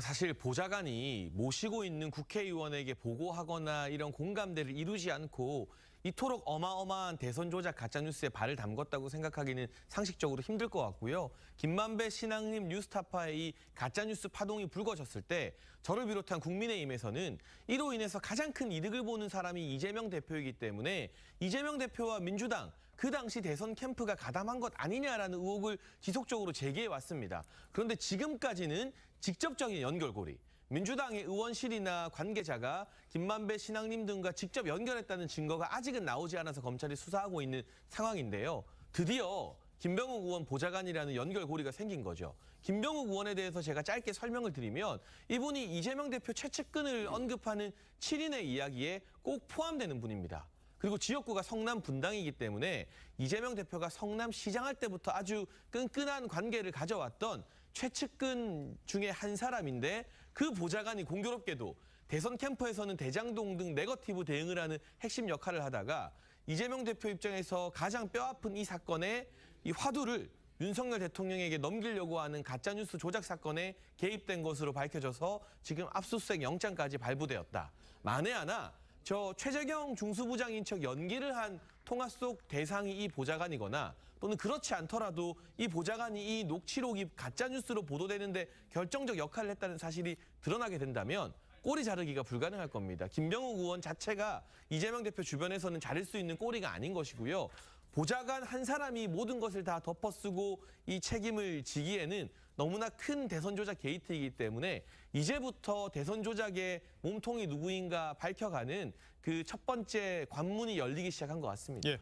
사실 보좌관이 모시고 있는 국회의원에게 보고하거나 이런 공감대를 이루지 않고 이토록 어마어마한 대선 조작 가짜뉴스에 발을 담궜다고 생각하기는 상식적으로 힘들 것 같고요. 김만배 신앙님 뉴스타파의 이 가짜뉴스 파동이 불거졌을 때 저를 비롯한 국민의힘에서는 이로 인해서 가장 큰 이득을 보는 사람이 이재명 대표이기 때문에 이재명 대표와 민주당 그 당시 대선 캠프가 가담한 것 아니냐라는 의혹을 지속적으로 제기해 왔습니다. 그런데 지금까지는 직접적인 연결고리, 민주당의 의원실이나 관계자가 김만배 신앙님 등과 직접 연결했다는 증거가 아직은 나오지 않아서 검찰이 수사하고 있는 상황인데요. 드디어 김병욱 의원 보좌관이라는 연결고리가 생긴 거죠. 김병욱 의원에 대해서 제가 짧게 설명을 드리면 이분이 이재명 대표 최측근을 언급하는 7인의 이야기에 꼭 포함되는 분입니다. 그리고 지역구가 성남 분당이기 때문에 이재명 대표가 성남 시장할 때부터 아주 끈끈한 관계를 가져왔던 최측근 중에 한 사람인데 그 보좌관이 공교롭게도 대선 캠프에서는 대장동 등 네거티브 대응을 하는 핵심 역할을 하다가 이재명 대표 입장에서 가장 뼈아픈 이 사건에 이 화두를 윤석열 대통령에게 넘기려고 하는 가짜뉴스 조작 사건에 개입된 것으로 밝혀져서 지금 압수수색 영장까지 발부되었다. 만에 하나 저 최재경 중수부장인 척 연기를 한 통화 속 대상이 이 보좌관이거나 또는 그렇지 않더라도 이 보좌관이 이 녹취록이 가짜뉴스로 보도되는데 결정적 역할을 했다는 사실이 드러나게 된다면 꼬리 자르기가 불가능할 겁니다. 김병욱 의원 자체가 이재명 대표 주변에서는 자를 수 있는 꼬리가 아닌 것이고요. 보좌관 한 사람이 모든 것을 다 덮어쓰고 이 책임을 지기에는 너무나 큰 대선 조작 게이트이기 때문에 이제부터 대선 조작의 몸통이 누구인가 밝혀가는 그 첫 번째 관문이 열리기 시작한 것 같습니다. 예.